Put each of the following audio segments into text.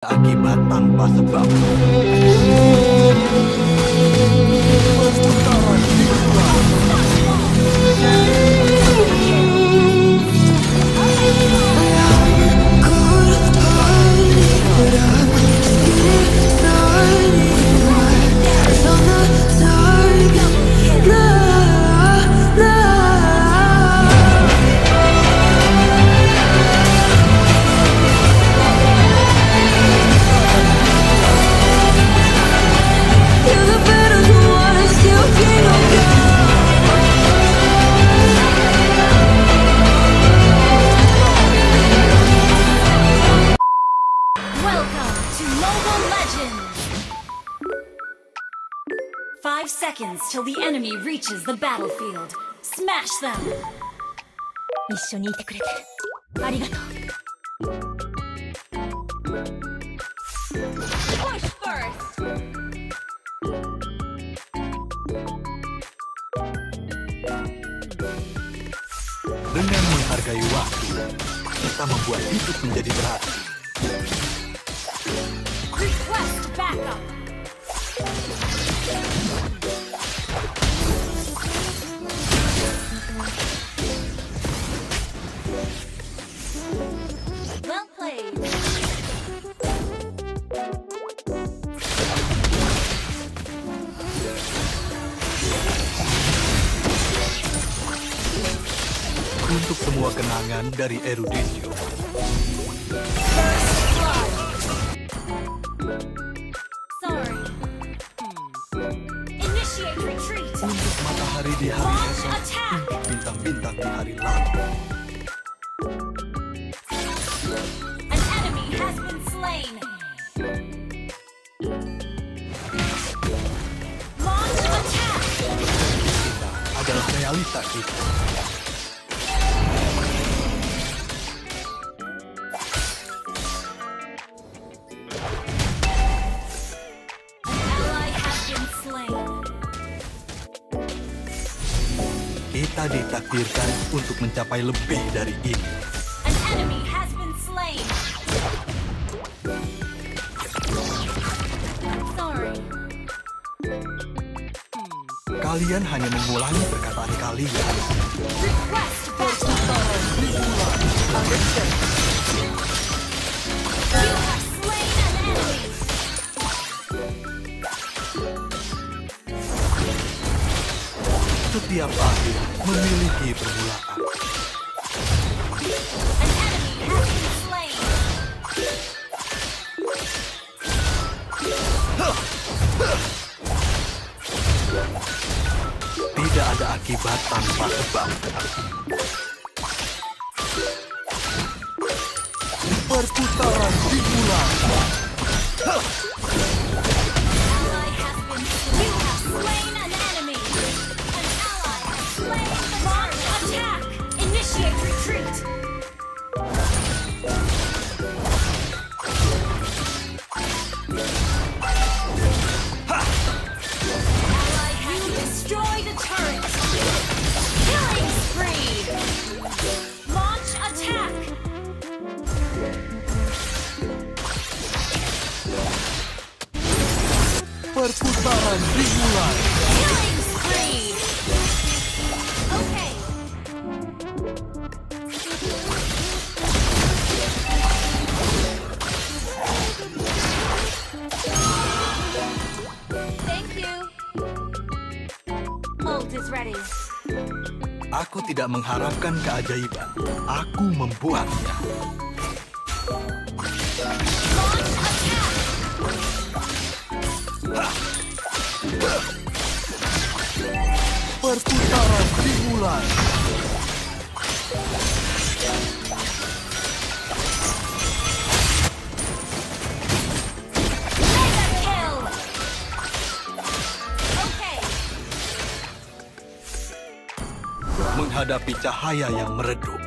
akibat tanpa sebab. Five seconds till the enemy reaches the battlefield. Smash them! 一緒にいてくれてありがとう Push first! Dengan menghargai waktu, kita membuat hidup menjadi berarti. Request backup! Untuk semua kenangan dari Eruditio. Initiate retreat! untuk matahari di hari esok, untuk bintang-bintang di hari lalu. An enemy has been slain! Launch attack! Kita adalah realita kita. Kita ditakdirkan untuk mencapai lebih dari ini. An enemy has been slain. Sorry. Kalian hanya mengulangi perkataan kalian. Request backup. You have slain an enemy. Setiap akhir memiliki permulaan. Tidak ada akibat tanpa sebab. Aku tidak mengharapkan keajaiban. Aku membuatnya. Perputaran dimulai. Menghadapi cahaya yang meredup.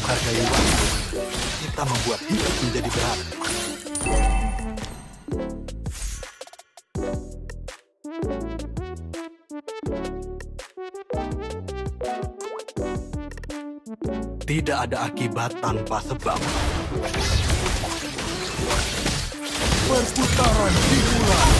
menghargai waktu, kita membuat hidup menjadi berat. Tidak ada akibat tanpa sebab. Perputaran dimulai.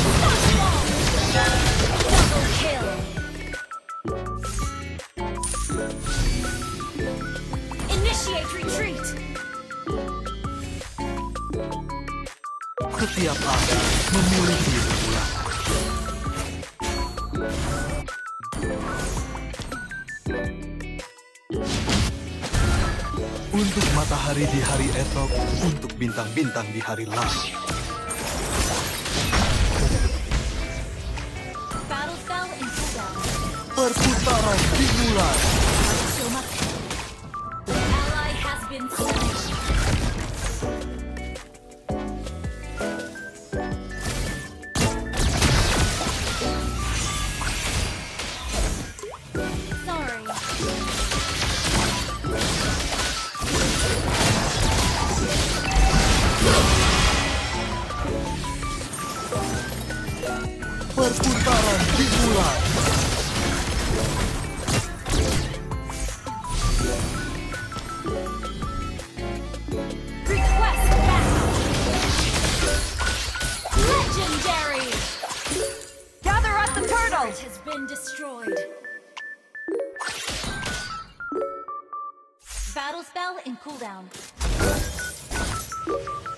Setiap ada memiliki kekurangan. Untuk matahari di hari esok, untuk bintang-bintang di hari lain. Perputaran dimulai. in cooldown.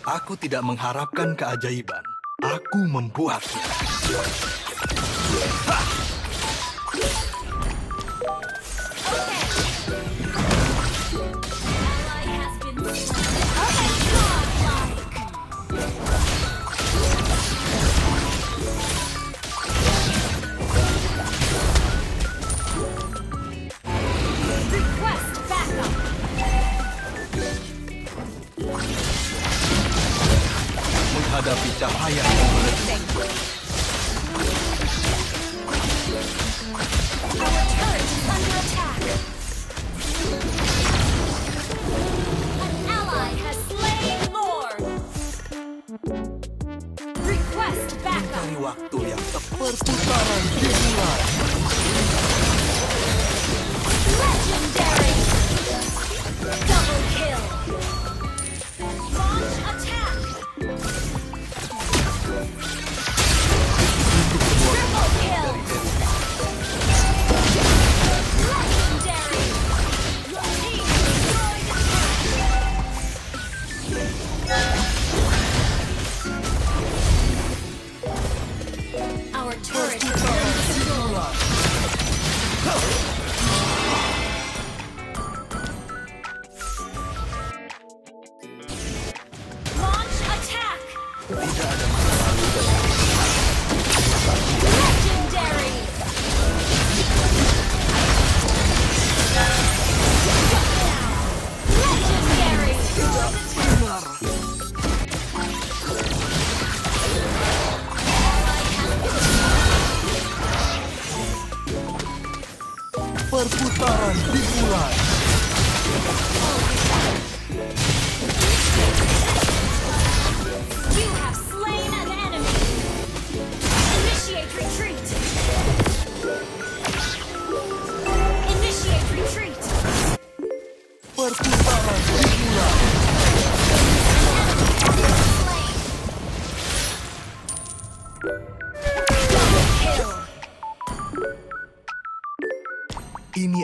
Aku tidak mengharapkan keajaiban. Aku membuatnya. menghadapi cahaya yang meletup. Request backup. Dari waktu yang keperputaran dimulai.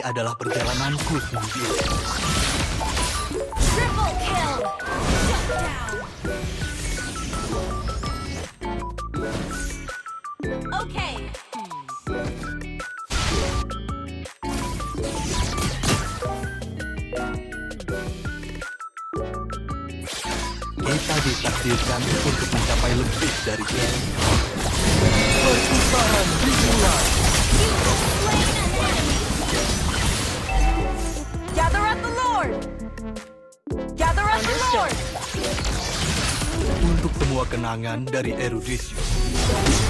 adalah perjalananku sendiri. Kita ditakdirkan untuk mencapai lebih dari ini. Pertukaran dimulai. sebuah kenangan dari Erudisius.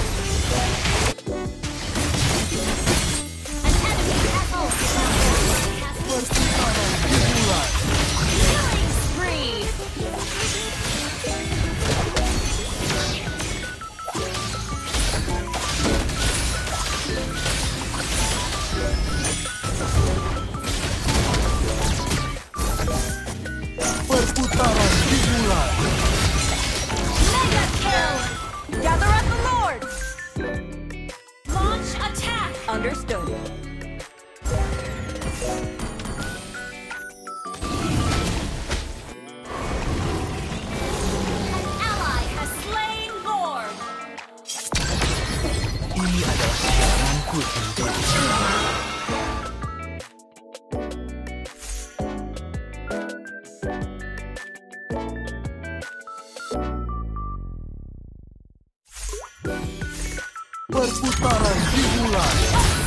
Understood. An ally. Ini adalah siaranku perputaran dimulai.